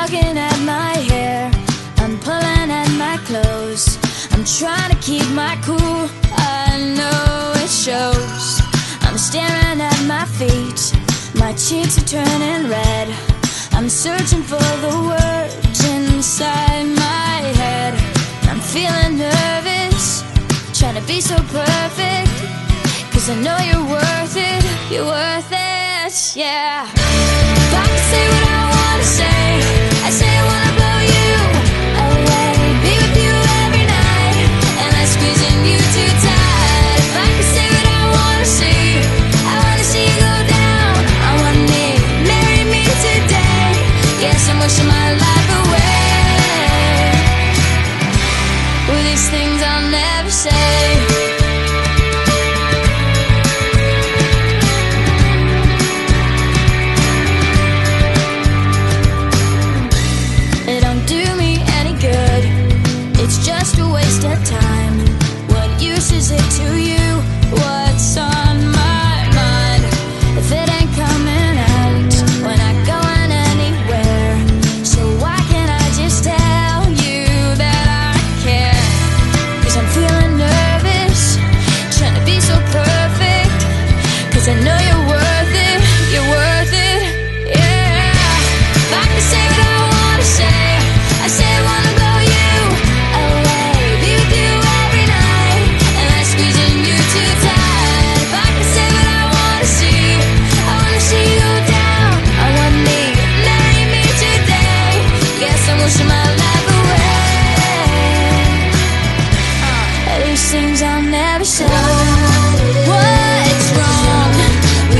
tugging at my hair. I'm pulling at my clothes. I'm trying to keep my cool. I know it shows. I'm staring at my feet. My cheeks are turning red. I'm searching for the words inside my head. I'm feeling nervous. Trying to be so perfect. Cause I know you're worth it. You're worth it, yeah.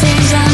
saves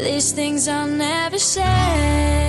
These things I'll never say.